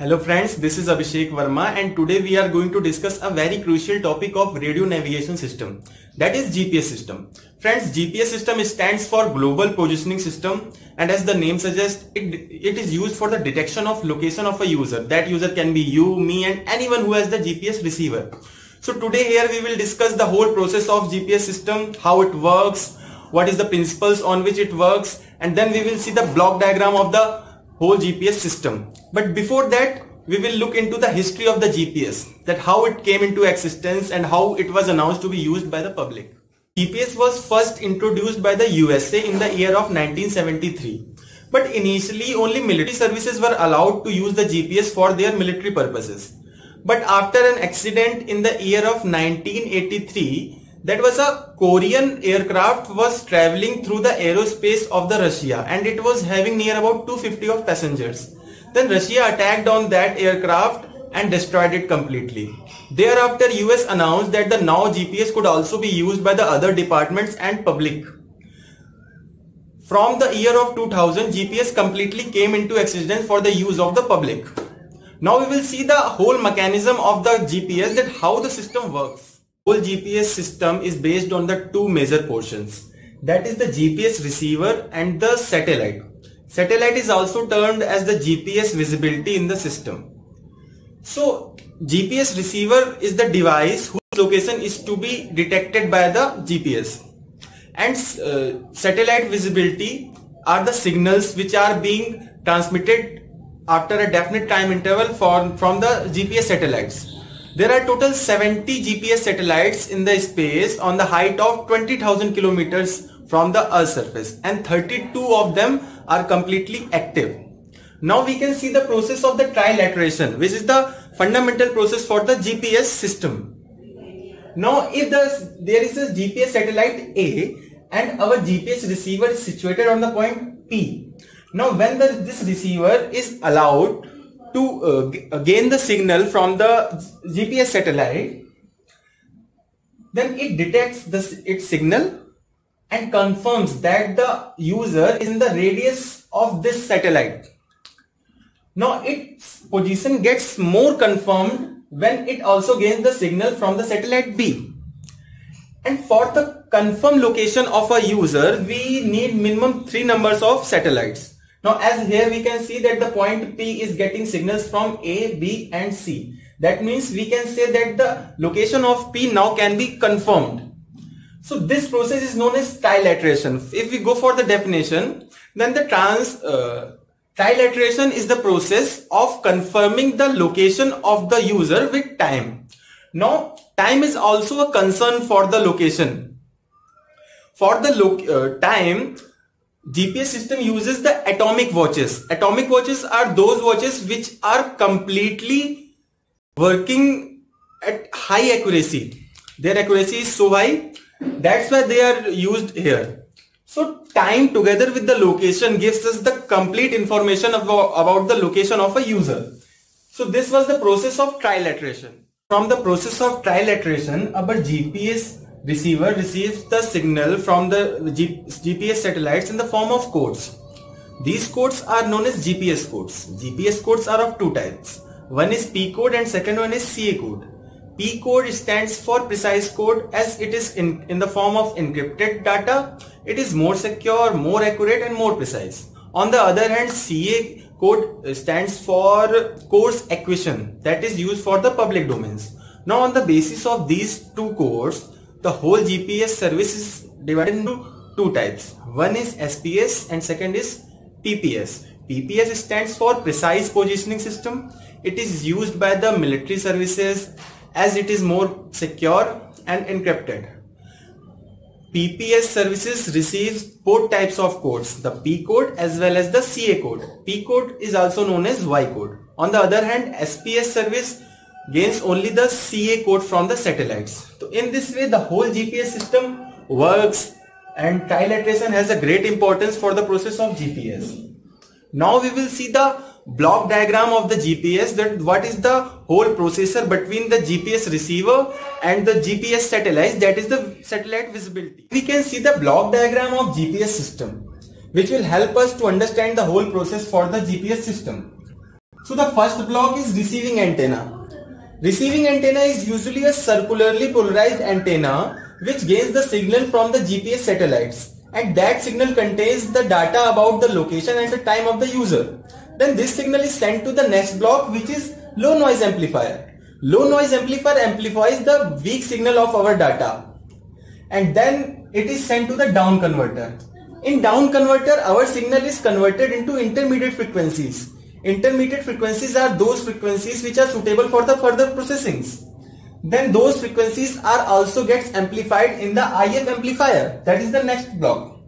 Hello friends, this is Abhishek Verma and today we are going to discuss a very crucial topic of radio navigation system that is GPS system. Friends, GPS system stands for Global Positioning System and as the name suggests, it, it is used for the detection of location of a user. That user can be you, me and anyone who has the GPS receiver. So today here we will discuss the whole process of GPS system, how it works, what is the principles on which it works and then we will see the block diagram of the whole GPS system. But before that, we will look into the history of the GPS, that how it came into existence and how it was announced to be used by the public. GPS was first introduced by the USA in the year of 1973. But initially only military services were allowed to use the GPS for their military purposes. But after an accident in the year of 1983, that was a Korean aircraft was traveling through the aerospace of the Russia and it was having near about 250 of passengers. Then Russia attacked on that aircraft and destroyed it completely. Thereafter US announced that the now GPS could also be used by the other departments and public. From the year of 2000 GPS completely came into existence for the use of the public. Now we will see the whole mechanism of the GPS that how the system works whole GPS system is based on the two major portions. That is the GPS receiver and the satellite. Satellite is also termed as the GPS visibility in the system. So GPS receiver is the device whose location is to be detected by the GPS. And uh, satellite visibility are the signals which are being transmitted after a definite time interval from, from the GPS satellites. There are total 70 GPS satellites in the space on the height of 20,000 kilometers from the Earth surface and 32 of them are completely active. Now we can see the process of the trilateration which is the fundamental process for the GPS system. Now if the, there is a GPS satellite A and our GPS receiver is situated on the point P. Now when the, this receiver is allowed to uh, gain the signal from the GPS satellite, then it detects its signal and confirms that the user is in the radius of this satellite. Now its position gets more confirmed when it also gains the signal from the satellite B. And for the confirmed location of a user, we need minimum three numbers of satellites. Now as here we can see that the point P is getting signals from A, B and C. That means we can say that the location of P now can be confirmed. So this process is known as trilateration. If we go for the definition, then the trans uh, trilateration is the process of confirming the location of the user with time. Now time is also a concern for the location. For the lo uh, time, GPS system uses the atomic watches. Atomic watches are those watches which are completely working at high accuracy. Their accuracy is so high. That's why they are used here. So time together with the location gives us the complete information about, the location of a user. So this was the process of trilateration. From the process of trilateration, our GPS receiver receives the signal from the GPS satellites in the form of codes. These codes are known as GPS codes. GPS codes are of two types. One is P code and second one is CA code. P code stands for precise code as it is in, in the form of encrypted data. It is more secure, more accurate and more precise. On the other hand, CA code stands for coarse acquisition that is used for the public domains. Now on the basis of these two codes, the whole GPS service is divided into two types. One is SPS and second is PPS. PPS stands for Precise Positioning System. It is used by the military services as it is more secure and encrypted. PPS services receives both types of codes, the P code as well as the CA code. P code is also known as Y code. On the other hand, SPS service gains only the CA code from the satellites. So in this way the whole GPS system works and trilateration has a great importance for the process of GPS. Now we will see the block diagram of the GPS that what is the whole processor between the GPS receiver and the GPS satellite that is the satellite visibility. We can see the block diagram of GPS system which will help us to understand the whole process for the GPS system. So the first block is receiving antenna. Receiving antenna is usually a circularly polarized antenna which gains the signal from the GPS satellites and that signal contains the data about the location and the time of the user. Then this signal is sent to the next block which is low noise amplifier. Low noise amplifier amplifies the weak signal of our data and then it is sent to the down converter. In down converter our signal is converted into intermediate frequencies. Intermediate frequencies are those frequencies which are suitable for the further processings. Then those frequencies are also gets amplified in the IF amplifier that is the next block.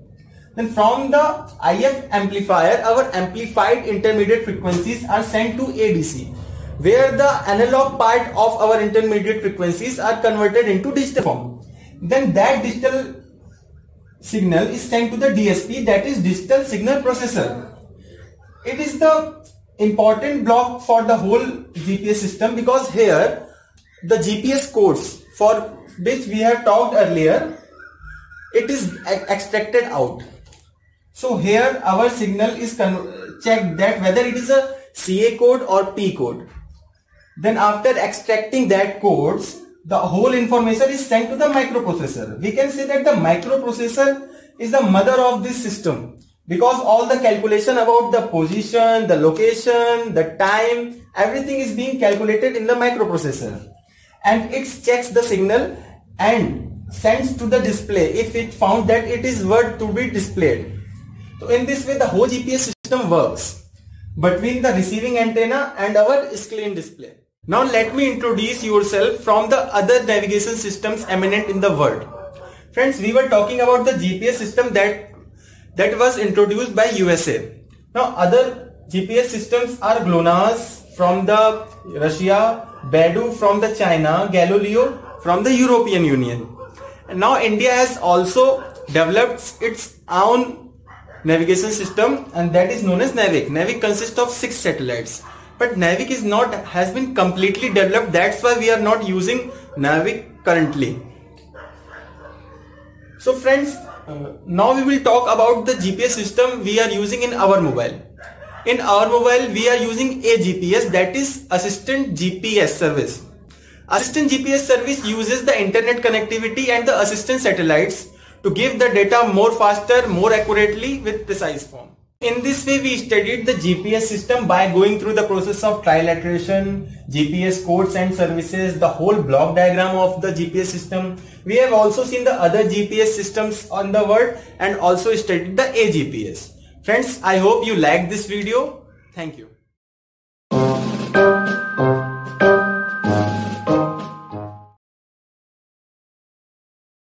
Then from the IF amplifier, our amplified intermediate frequencies are sent to ADC, where the analog part of our intermediate frequencies are converted into digital form. Then that digital signal is sent to the DSP, that is digital signal processor. It is the important block for the whole GPS system because here the GPS codes for which we have talked earlier, it is extracted out so here our signal is checked that whether it is a CA code or P code. Then after extracting that codes, the whole information is sent to the microprocessor. We can say that the microprocessor is the mother of this system because all the calculation about the position, the location, the time, everything is being calculated in the microprocessor and it checks the signal and sends to the display if it found that it is worth to be displayed. So in this way the whole GPS system works between the receiving antenna and our screen display. Now let me introduce yourself from the other navigation systems eminent in the world. Friends, we were talking about the GPS system that that was introduced by USA. Now other GPS systems are GLONASS from the Russia, Beidou from the China, Galileo from the European Union. And now India has also developed its own navigation system and that is known as NAVIC. NAVIC consists of six satellites but NAVIC is not has been completely developed that's why we are not using NAVIC currently. So friends uh, now we will talk about the GPS system we are using in our mobile. In our mobile we are using a GPS that is assistant GPS service. Assistant GPS service uses the internet connectivity and the assistant satellites to give the data more faster, more accurately with precise form. In this way, we studied the GPS system by going through the process of trilateration, GPS codes and services, the whole block diagram of the GPS system. We have also seen the other GPS systems on the world and also studied the AGPS. Friends, I hope you liked this video. Thank you.